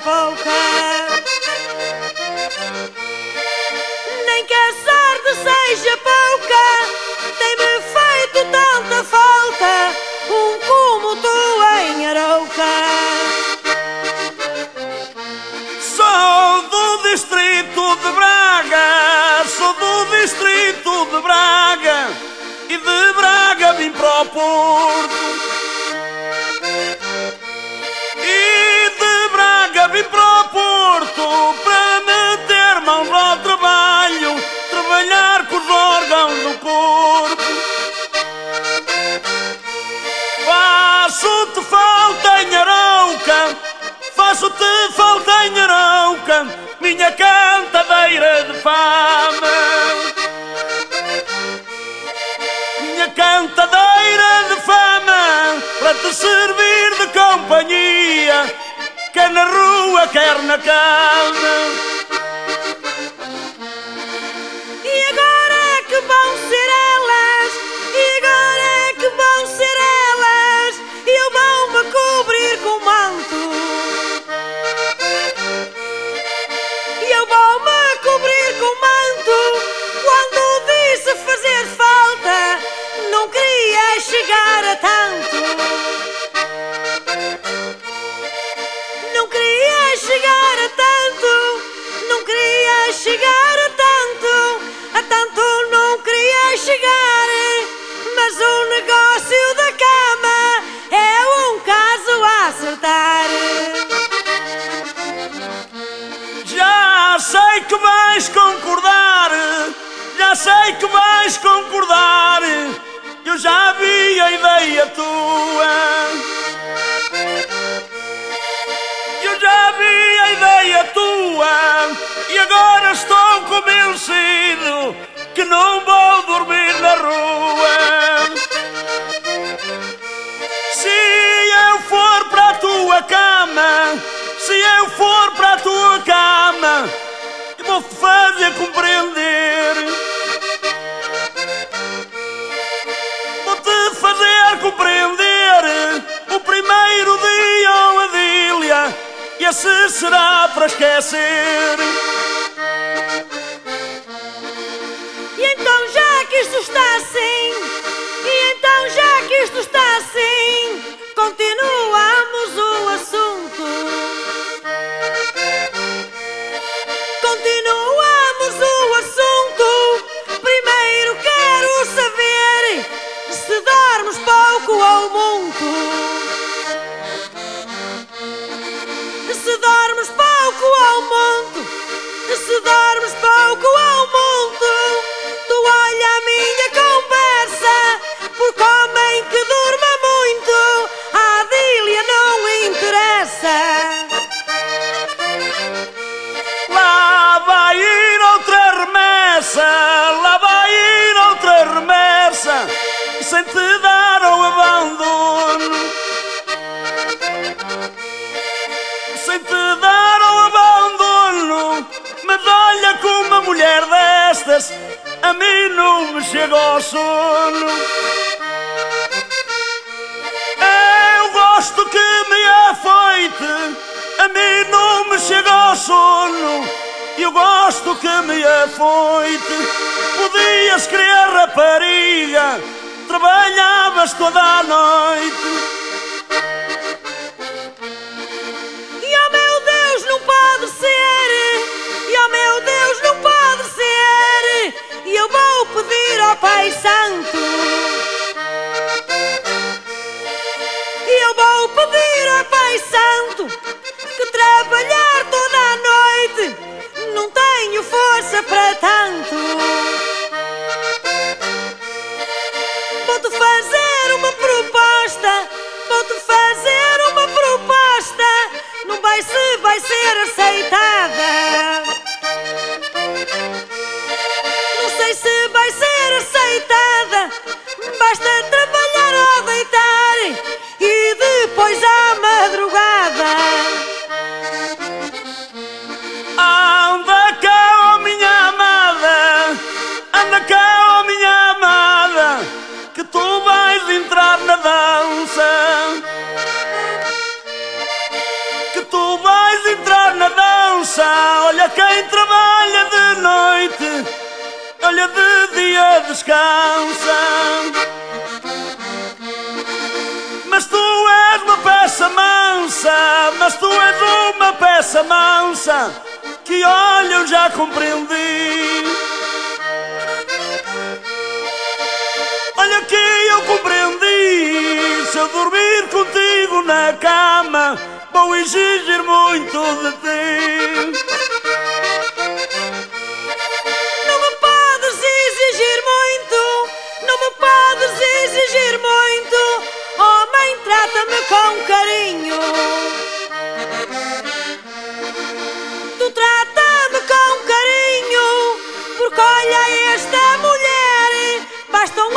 pouca. Nem que a sorte seja pouca, tem-me feito tanta falta um como tu em Arouca. Sou do distrito de Braga, sou do distrito de Braga e de Braga vim para o Porto. Ao trabalho, trabalhar os órgãos do corpo. Faço-te falta em Arauca, faço-te falta em Arauca, minha cantadeira de fama. Minha cantadeira de fama, para te servir de companhia, quer na rua, quer na cama. A acertar. Já sei que vais concordar, já sei que vais concordar. Eu já vi a ideia tua. Eu já vi a ideia tua e agora estou convencido que não vou dormir na rua. Eu vou te fazer compreender. Vou te fazer compreender o primeiro dia, oh Adília, e esse será para esquecer. A mim não me chega ao sono. Eu gosto que me afoite, a mim não me chega ao sono. Eu gosto que me afoite. Podias querer rapariga, trabalhavas toda a noite. fazer uma proposta, não vai se vai ser aceitada. Não sei se vai ser aceitada. Basta trabalhar ou deitar e depois à madrugada. Anda cá, oh minha amada, anda cá, oh minha amada, que tu vais entrar na dança. Olha quem trabalha de noite, olha de dia descansa. Mas tu és uma peça mansa, mas tu és uma peça mansa que olha eu já compreendi. Olha que eu compreendi, se eu dormir contigo na cama, vou exigir muito de ti. Não me podes exigir muito, não me podes exigir muito. Homem, trata-me com carinho. Tu trata-me com carinho, porque olha esta mulher, basta um